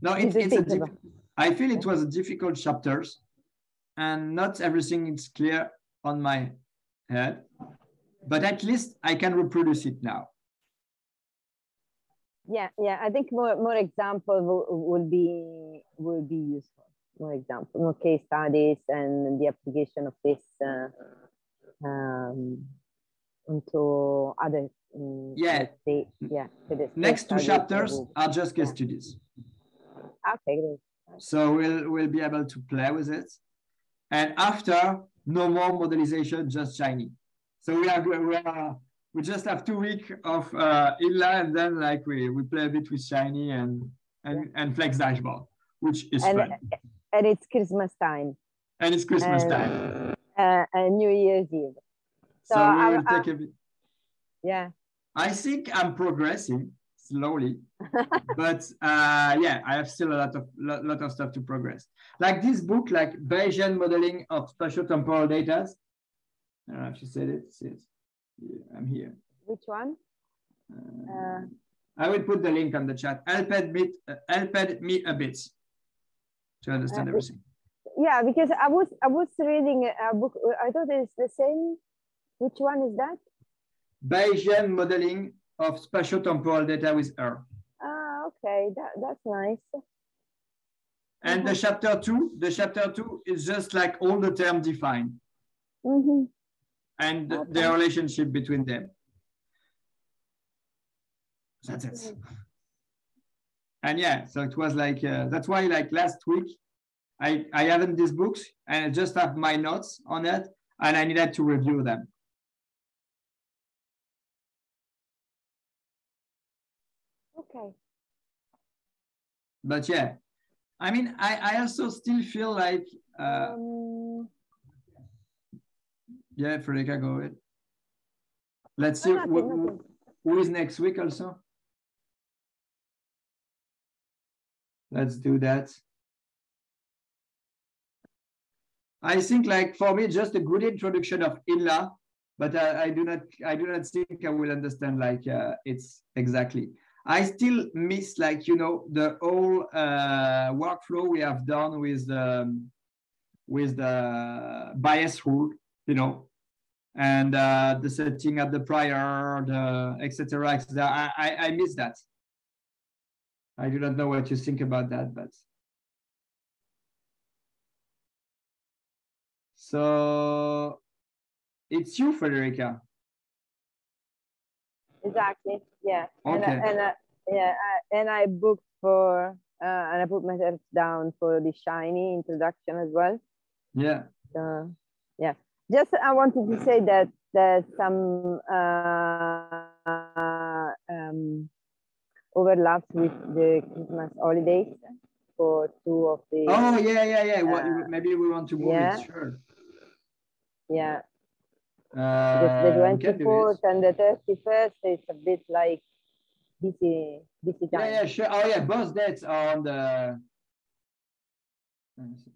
Speaker 1: no, it, it's a I feel it was a difficult chapters and not everything is clear on my head, but at least I can reproduce it now
Speaker 2: yeah yeah i think more more example will, will be will be useful. More example more case studies and the application of this uh, um, into other
Speaker 1: um, yeah.
Speaker 2: Say, yeah
Speaker 1: next two chapters are just case yeah. studies
Speaker 2: okay great.
Speaker 1: so we'll we'll be able to play with it. And after no more modelization just shiny. So we are we are we just have two weeks of uh, INLA and then like we, we play a bit with Shiny and and, and Flex Dashboard, which is
Speaker 2: and,
Speaker 1: fun.
Speaker 2: And it's Christmas time.
Speaker 1: And it's Christmas and, time.
Speaker 2: Uh, and New Year's Eve.
Speaker 1: So, so we will take a bit.
Speaker 2: Yeah.
Speaker 1: I think I'm progressing. slowly. but uh, yeah, I have still a lot of lot, lot of stuff to progress. Like this book, like Bayesian modeling of spatial-temporal data. I don't know if you said it. Yeah, I'm here.
Speaker 2: Which one?
Speaker 1: Uh, I will put the link on the chat. Helped me, uh, helped me a bit to understand
Speaker 2: Uh,
Speaker 1: everything.
Speaker 2: Yeah, because I was I was reading a book. I thought it's the same. Which one is that?
Speaker 1: Bayesian modeling of spatial-temporal data with R.
Speaker 2: Ah, okay, that that's nice.
Speaker 1: And the chapter two, the chapter two is just like all the terms defined
Speaker 2: hmm
Speaker 1: and the-
Speaker 2: Okay.
Speaker 1: the relationship between them. That's it. And yeah, so it was like, uh, that's why like last week, I, I haven't these books and I just have my notes on it and I needed to review them.
Speaker 2: Okay.
Speaker 1: But yeah, I mean, I, I also still feel like, uh,
Speaker 2: Um,
Speaker 1: yeah, Federica, go ahead. Let's see who, who- is next week also. Let's do that. I think like for me, just a good introduction of INLA, but I, I do not, I do not think I will understand like uh, it's exactly. I still miss like, you know, the whole uh, workflow we have done with the, with the Bayes rule, you know, and uh, the setting up the prior, the etc. cetera, et cetera. I, I, I miss that. I do not know what you think about that, but. So it's you, Federica.
Speaker 2: Exactly. Yeah. And, I-
Speaker 1: Okay.
Speaker 2: and I, yeah, I, and I booked for uh, and I put myself down for the shiny introduction as well.
Speaker 1: Yeah.
Speaker 2: So yeah, just I wanted to say that there's some uh, um, overlaps with the Christmas holidays for two of the
Speaker 1: Oh, yeah, yeah, yeah. What,
Speaker 2: Uh,
Speaker 1: maybe we want to move
Speaker 2: yeah.
Speaker 1: it, sure.
Speaker 2: yeah
Speaker 1: Uh,
Speaker 2: the
Speaker 1: we
Speaker 2: 24th
Speaker 1: this.
Speaker 2: and the 31st is a bit like busy busy time.
Speaker 1: Yeah, yeah, sure. Oh, yeah, both dates are on the. Let me see.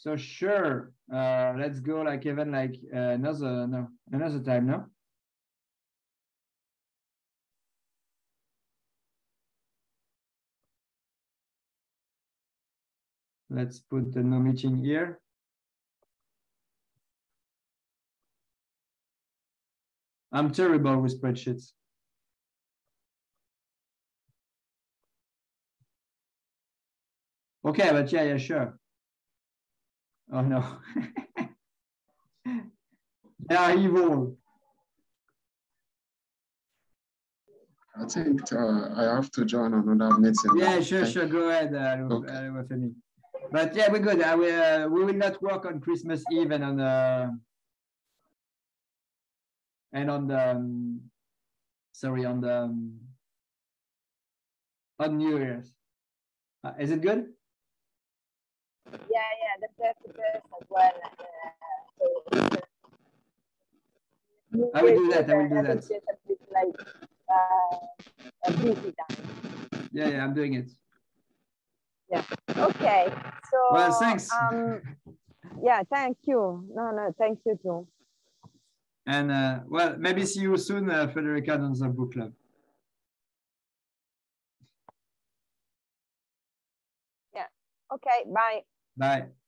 Speaker 1: So sure, uh, let's go like even like uh, another no another time, no? Let's put the no meeting here. I'm terrible with spreadsheets. Okay, but yeah, yeah, sure. Oh no. they are evil.
Speaker 3: I think uh, I have to join another meeting.
Speaker 1: Yeah, sure,
Speaker 3: Thank-
Speaker 1: sure. Go ahead, uh,
Speaker 3: Okay.
Speaker 1: uh, But yeah, we're good. I will, uh, we will not work on Christmas Eve and on the and on the um, sorry on the um, on New Year's. Uh, is it good?
Speaker 2: yeah, yeah, the 31st as well. Uh, so,
Speaker 1: I will do that, I will do that.
Speaker 2: It's just a bit like a busy time.
Speaker 1: Yeah, yeah, I'm doing it. Yeah.
Speaker 2: Okay, so
Speaker 1: Well, thanks.
Speaker 2: Um, yeah, thank you. No, no, thank you too.
Speaker 1: And uh, well, maybe see you soon, uh, Federica, on the book club.
Speaker 2: Yeah, okay, bye.
Speaker 1: Bye.